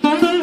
Mm-hmm.